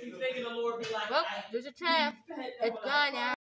she's thinking the Lord be like, Well, there's a trap. It's gone now.